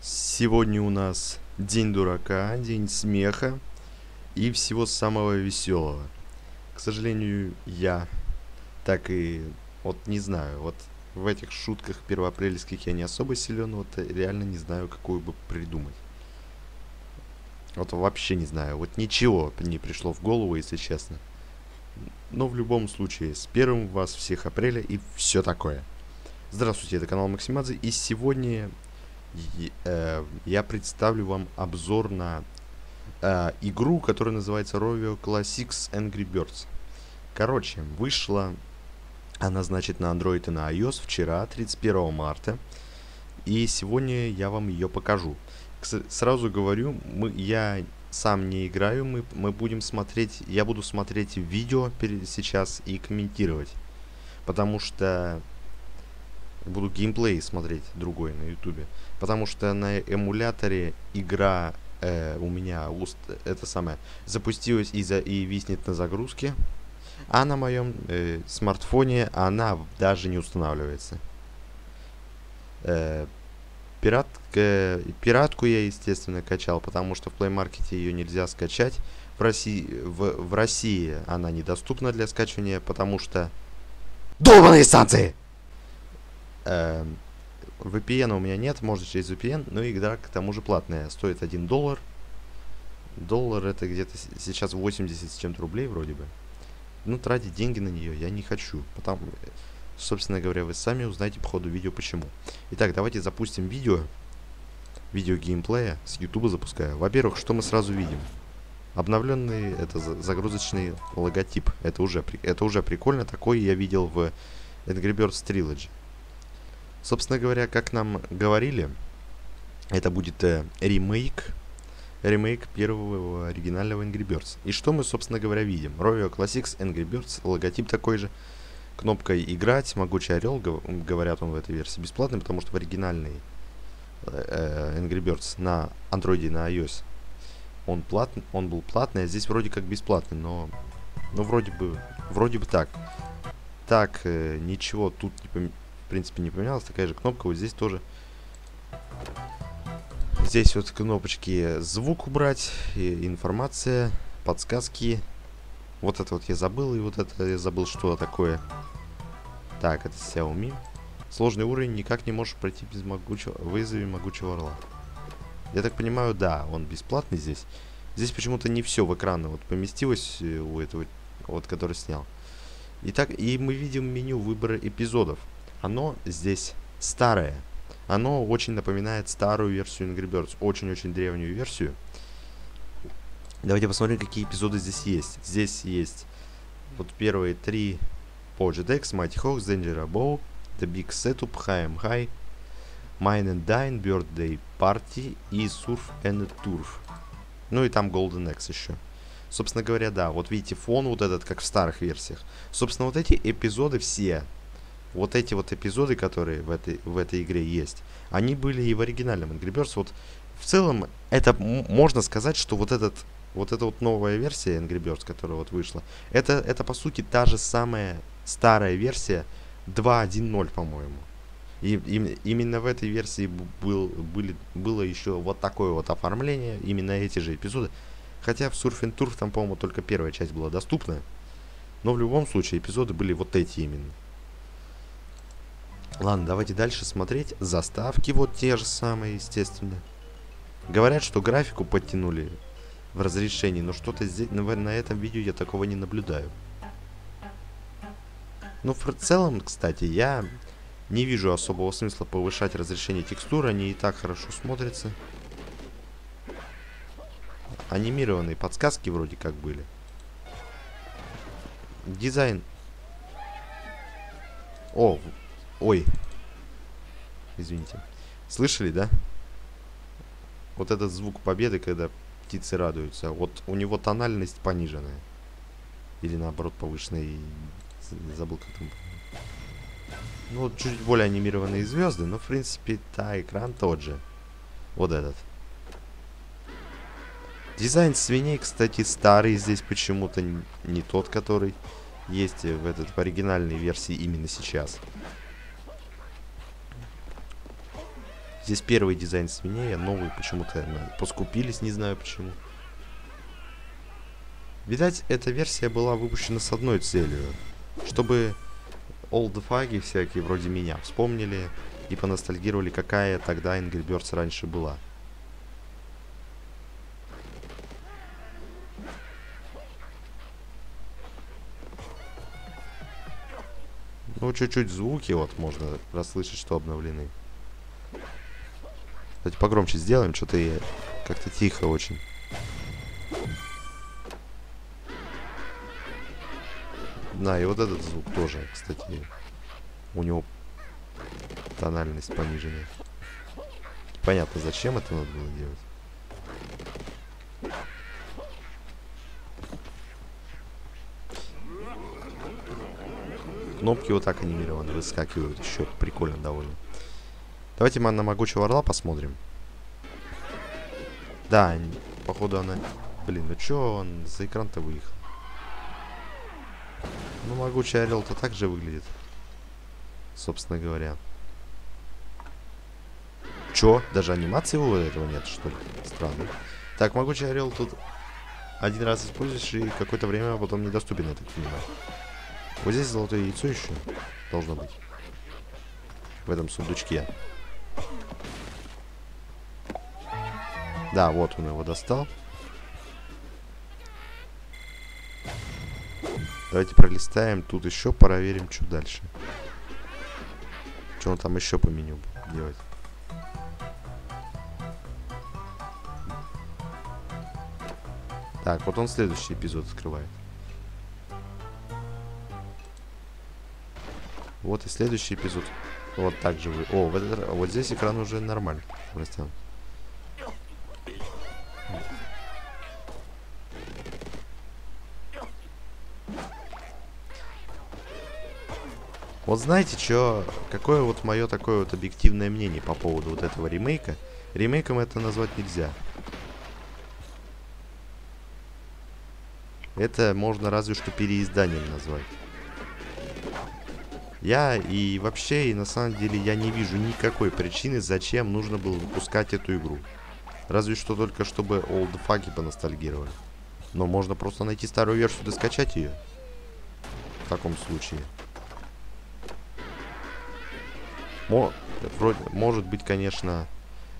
Сегодня у нас день дурака, день смеха и всего самого веселого. К сожалению, я так и вот не знаю, вот в этих шутках первоапрельских я не особо силен, вот реально не знаю, какую бы придумать. Вот вообще не знаю, вот ничего не пришло в голову, если честно. Но в любом случае, с первым вас всех апреля и все такое. Здравствуйте, это канал Максимадзе, и сегодня э, я представлю вам обзор на э, игру, которая называется Rovio Classics Angry Birds. Короче, вышла она, значит, на Android и на iOS вчера, 31 марта. И сегодня я вам ее покажу. Сразу говорю, мы, я сам не играю, мы, мы будем смотреть, я буду смотреть видео перед, сейчас и комментировать. Потому что буду геймплей смотреть другой на ютубе. Потому что на эмуляторе игра э, у меня уст, это самое запустилась и, за, и виснет на загрузке. А на моем э, смартфоне она даже не устанавливается. Э, пират, э, пиратку я, естественно, качал, потому что в Play Market ее нельзя скачать. В России, в, в России она недоступна для скачивания, потому что... Долбаные станции! Э, VPN у меня нет, можно через VPN, но игра к тому же платная. Стоит 1 доллар. Доллар это где-то сейчас 80 с чем-то рублей вроде бы. Ну, тратить деньги на нее я не хочу. Потому, собственно говоря, вы сами узнаете по ходу видео почему. Итак, давайте запустим видео. Видео геймплея. С YouTube запускаю. Во-первых, что мы сразу видим? Обновленный это загрузочный логотип. Это уже, это уже прикольно. Такой я видел в Angry Birds Trilogy. Собственно говоря, как нам говорили, это будет э, ремейк, ремейк первого оригинального Angry Birds. И что мы, собственно говоря, видим? Rovio Classics Angry Birds, логотип такой же. Кнопкой «Играть», «Могучий орел», говорят он в этой версии, бесплатный, потому что в оригинальной э, э, Angry Birds на Android и на iOS он, платный, он был платный, а здесь вроде как бесплатный, но, ну, вроде бы, вроде бы так. Так, э, ничего тут не пом в принципе не поменялось. Такая же кнопка вот здесь тоже. Здесь вот кнопочки звук убрать, информация, подсказки. Вот это вот я забыл, и вот это я забыл, что такое. Так, это Xiaomi. Сложный уровень никак не можешь пройти без могучего... Вызови могучего орла. Я так понимаю, да, он бесплатный здесь. Здесь почему-то не все в экран вот поместилось э, у этого, вот который снял. Итак, и мы видим меню выбора эпизодов оно здесь старое. Оно очень напоминает старую версию Angry Birds, очень-очень древнюю версию. Давайте посмотрим, какие эпизоды здесь есть. Здесь есть вот первые три по GDX, Mighty Hawks, Danger Above, The Big Setup, High and High, Mine and Dine, Birthday Party и Surf and Turf. Ну и там Golden X еще. Собственно говоря, да, вот видите фон вот этот, как в старых версиях. Собственно, вот эти эпизоды все вот эти вот эпизоды, которые в этой, в этой игре есть, они были и в оригинальном Angry Birds. Вот в целом, это можно сказать, что вот этот вот эта вот новая версия Angry Birds, которая вот вышла, это, это по сути та же самая старая версия 2.1.0, по-моему. И, и именно в этой версии был, были, было еще вот такое вот оформление, именно эти же эпизоды. Хотя в Surf and Turf там, по-моему, только первая часть была доступна. Но в любом случае эпизоды были вот эти именно. Ладно, давайте дальше смотреть. Заставки вот те же самые, естественно. Говорят, что графику подтянули в разрешении, но что-то здесь на, на этом видео я такого не наблюдаю. Ну, в целом, кстати, я не вижу особого смысла повышать разрешение текстур, они и так хорошо смотрятся. Анимированные подсказки вроде как были. Дизайн... О, Ой. Извините. Слышали, да? Вот этот звук победы, когда птицы радуются. Вот у него тональность пониженная. Или наоборот повышенная. Забыл, как там. Ну, чуть более анимированные звезды, но в принципе, да, экран тот же. Вот этот. Дизайн свиней, кстати, старый здесь почему-то не тот, который есть в, этот, в оригинальной версии именно сейчас. Здесь первый дизайн свиней, а новый почему-то поскупились, не знаю почему. Видать, эта версия была выпущена с одной целью. Чтобы олдфаги всякие, вроде меня, вспомнили и поностальгировали, какая тогда Angry Birds раньше была. Ну, чуть-чуть звуки вот можно расслышать, что обновлены. Кстати, погромче сделаем, что-то как-то тихо очень. Да, и вот этот звук тоже, кстати, у него тональность пониженная. Понятно, зачем это надо было делать. Кнопки вот так анимированы, выскакивают. Еще прикольно довольно. Давайте мы на могучего орла посмотрим. Да, походу она... Блин, ну чё он за экран-то выехал? Ну, могучий орел-то так же выглядит. Собственно говоря. Чё? Даже анимации у этого нет, что ли? Странно. Так, могучий орел тут один раз используешь и какое-то время потом недоступен, я так понимаю. Вот здесь золотое яйцо еще должно быть. В этом сундучке. Да, вот он его достал. Давайте пролистаем. Тут еще проверим, что дальше. Что он там еще по меню делать. Так, вот он следующий эпизод открывает. Вот и следующий эпизод. Вот так же вы. О, вот, вот здесь экран уже нормально. Растян. Вот знаете, что, какое вот мое такое вот объективное мнение по поводу вот этого ремейка? Ремейком это назвать нельзя. Это можно разве что переизданием назвать. Я и вообще, и на самом деле, я не вижу никакой причины, зачем нужно было выпускать эту игру. Разве что только, чтобы олдфаги поностальгировали. Но можно просто найти старую версию да скачать ее. В таком случае. Мо вроде, может быть, конечно,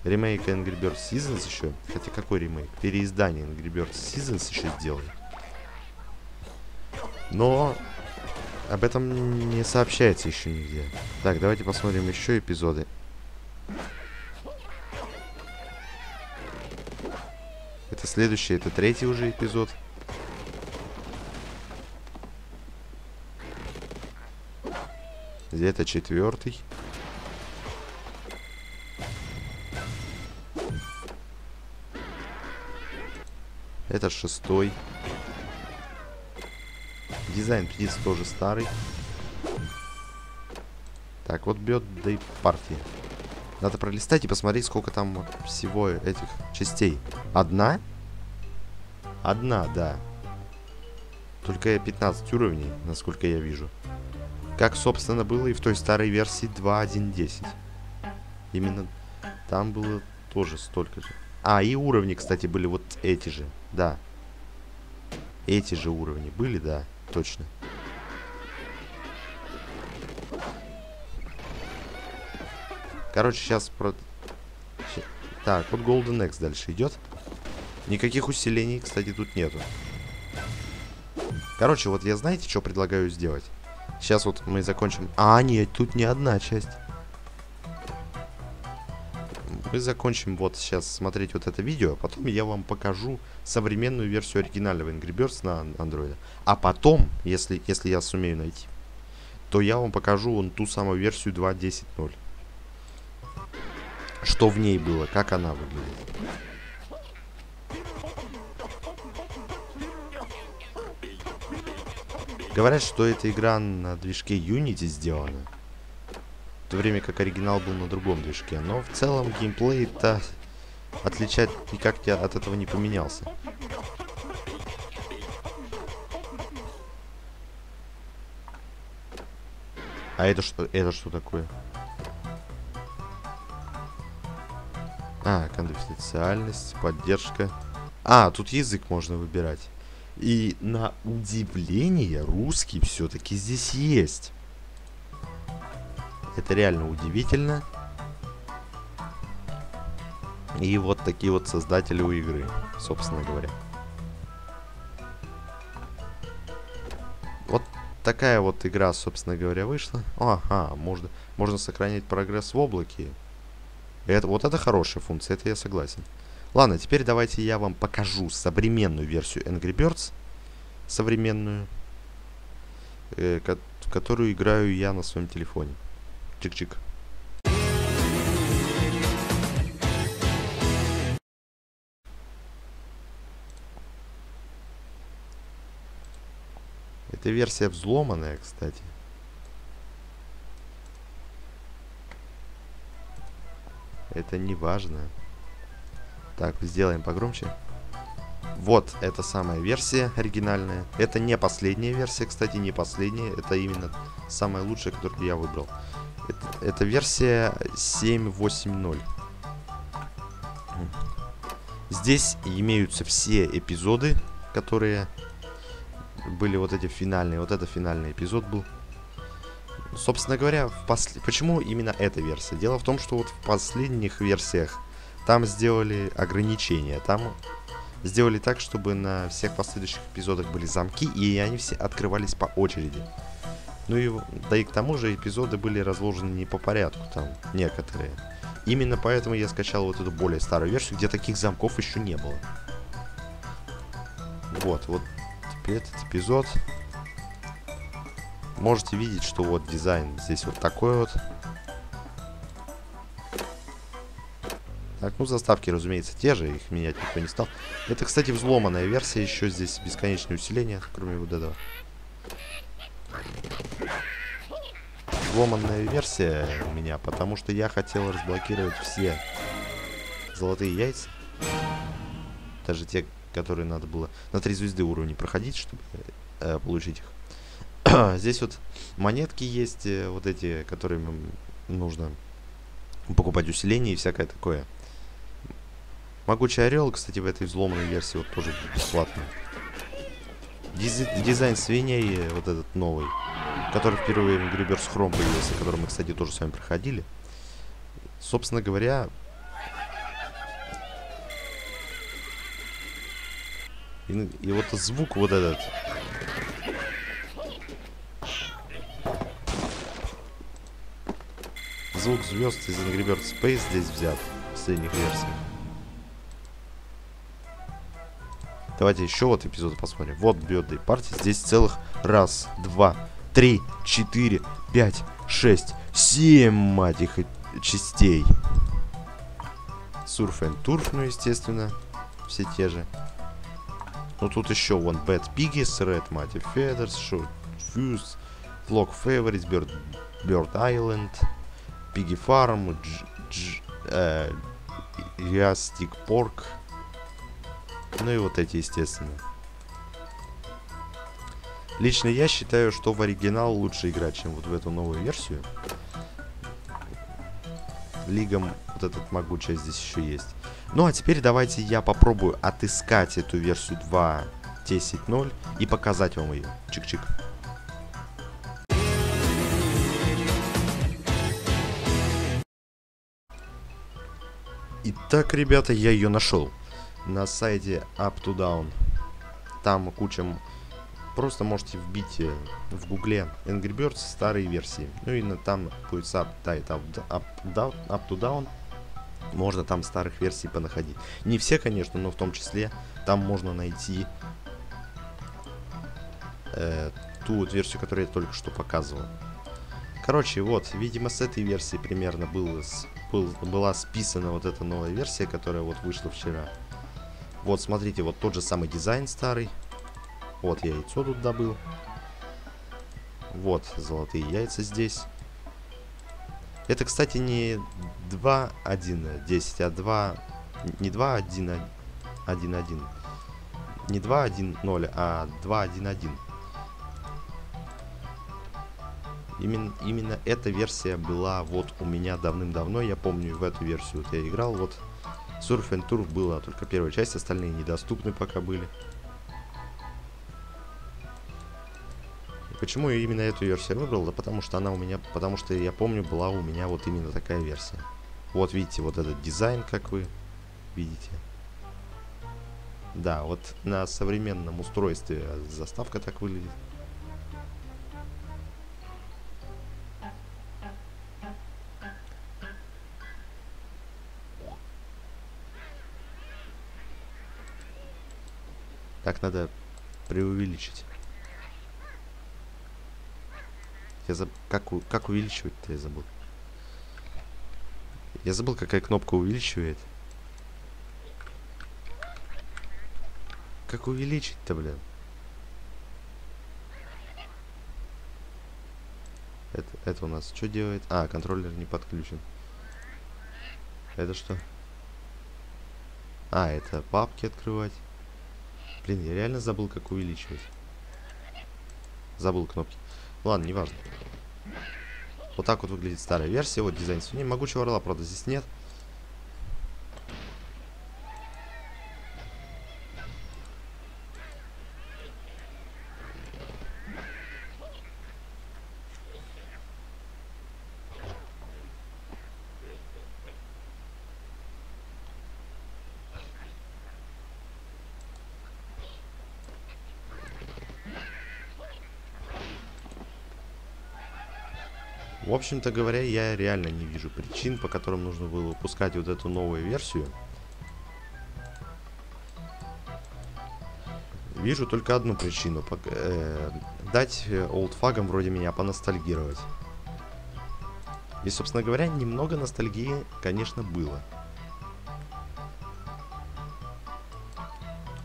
ремейк Angry Birds Seasons еще. Хотя какой ремейк? Переиздание Angry Birds Seasons еще сделали. Но об этом не сообщается еще нигде. Так, давайте посмотрим еще эпизоды. Это следующий, это третий уже эпизод. Где это четвертый. Это шестой. Дизайн птиц тоже старый. Так, вот бьет да и партии. Надо пролистать и посмотреть, сколько там всего этих частей. Одна? Одна, да. Только 15 уровней, насколько я вижу. Как, собственно, было и в той старой версии 2.1.10. Именно там было тоже столько же. А, и уровни, кстати, были вот эти же. Да. Эти же уровни были, да точно. Короче, сейчас про... Так, вот Golden X дальше идет. Никаких усилений, кстати, тут нету. Короче, вот я знаете, что предлагаю сделать? Сейчас вот мы закончим... А, нет, тут не одна часть мы закончим вот сейчас смотреть вот это видео, а потом я вам покажу современную версию оригинального Angry Birds на Android. А потом, если, если я сумею найти, то я вам покажу вон ту самую версию 2.10.0. Что в ней было, как она выглядит. Говорят, что эта игра на движке Unity сделана в то время как оригинал был на другом движке. Но в целом геймплей-то отличать никак я от этого не поменялся. А это что? Это что такое? А, конфиденциальность, поддержка. А, тут язык можно выбирать. И на удивление русский все-таки здесь есть. Это реально удивительно. И вот такие вот создатели у игры, собственно говоря. Вот такая вот игра, собственно говоря, вышла. Ага, можно, можно сохранить прогресс в облаке. Это, вот это хорошая функция, это я согласен. Ладно, теперь давайте я вам покажу современную версию Angry Birds. Современную. Э, ко которую играю я на своем телефоне. Чик-чик. Эта версия взломанная, кстати. Это не важно. Так, сделаем погромче. Вот эта самая версия оригинальная. Это не последняя версия, кстати, не последняя. Это именно самая лучшая, которую я выбрал. Это, версия 7.8.0. Здесь имеются все эпизоды, которые были вот эти финальные. Вот это финальный эпизод был. Собственно говоря, в пос... почему именно эта версия? Дело в том, что вот в последних версиях там сделали ограничения. Там сделали так, чтобы на всех последующих эпизодах были замки, и они все открывались по очереди. Ну и да и к тому же эпизоды были разложены не по порядку, там некоторые. Именно поэтому я скачал вот эту более старую версию, где таких замков еще не было. Вот, вот теперь этот эпизод. Можете видеть, что вот дизайн здесь вот такой вот. Так, ну заставки, разумеется, те же, их менять никто не стал. Это, кстати, взломанная версия, еще здесь бесконечное усиление, кроме вот этого. Взломанная версия у меня, потому что я хотел разблокировать все золотые яйца. Даже те, которые надо было на три звезды уровня проходить, чтобы э, получить их. Здесь вот монетки есть, э, вот эти, которые нужно покупать усиление и всякое такое. Могучий орел, кстати, в этой взломанной версии вот тоже бесплатно. Диз дизайн свиней, вот этот новый, который впервые в Angry Birds Chrome появился, который мы, кстати, тоже с вами проходили. Собственно говоря, и, и вот звук вот этот. Звук звезд из Angry Birds Space здесь взят в последних версиях. Давайте еще вот эпизоды посмотрим. Вот Birthday Party. Здесь целых раз, два, три, четыре, пять, шесть, семь, мать их, частей. Surf and Turf, ну, естественно, все те же. Ну, тут еще вон Bad Piggies, Red Mighty Feathers, Short Fuse, Flock Favorites, Bird, Bird Island, Piggy Farm, J, J, э, Stick Pork, ну и вот эти, естественно. Лично я считаю, что в оригинал лучше играть, чем вот в эту новую версию. Лигом вот этот могучая здесь еще есть. Ну а теперь давайте я попробую отыскать эту версию 2.10.0 и показать вам ее. Чик-чик. Итак, ребята, я ее нашел на сайте Up to Down. Там куча... Просто можете вбить э, в гугле Angry Birds старые версии. Ну и там будет сайт up, up, down, up to Down. Можно там старых версий понаходить. Не все, конечно, но в том числе там можно найти э, ту вот версию, которую я только что показывал. Короче, вот, видимо, с этой версии примерно был, был, была списана вот эта новая версия, которая вот вышла вчера. Вот, смотрите, вот тот же самый дизайн старый. Вот я яйцо тут добыл. Вот золотые яйца здесь. Это, кстати, не 2, 1, 10, а 2, Не 2.1.1.1. Не 2.1.0, а 2.1.1. Именно, именно эта версия была вот у меня давным-давно. Я помню, в эту версию вот я играл. Вот Surf and Turf была только первая часть, остальные недоступны пока были. Почему я именно эту версию выбрал? Да потому что она у меня, потому что я помню, была у меня вот именно такая версия. Вот видите, вот этот дизайн, как вы видите. Да, вот на современном устройстве заставка так выглядит. Так надо преувеличить. Я заб... как, как увеличивать-то я забыл. Я забыл, какая кнопка увеличивает. Как увеличить-то, блин? Это, это у нас что делает? А, контроллер не подключен. Это что? А, это папки открывать. Блин, я реально забыл, как увеличивать. Забыл кнопки. Ладно, неважно. Вот так вот выглядит старая версия. Вот дизайн свиней. Могучего орла, правда, здесь нет. В общем-то говоря, я реально не вижу причин, по которым нужно было выпускать вот эту новую версию. Вижу только одну причину. Э, дать олдфагам вроде меня поностальгировать. И, собственно говоря, немного ностальгии, конечно, было.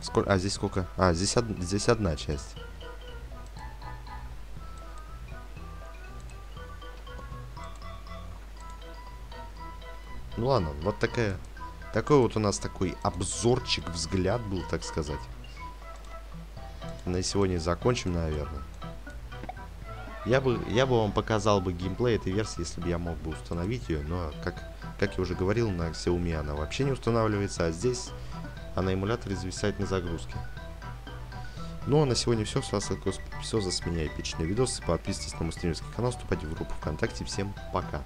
Сколько? А, здесь сколько? А, здесь, од... здесь одна часть. Ну ладно, вот такая... Такой вот у нас такой обзорчик, взгляд был, так сказать. На сегодня закончим, наверное. Я бы, я бы вам показал бы геймплей этой версии, если бы я мог бы установить ее, но, как, как я уже говорил, на Xiaomi она вообще не устанавливается, а здесь на эмуляторе зависает на загрузке. Ну а на сегодня все. С вас все за с меня эпичные видосы. Подписывайтесь на мой стримерский канал, вступайте в группу ВКонтакте. Всем пока.